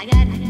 I got. I got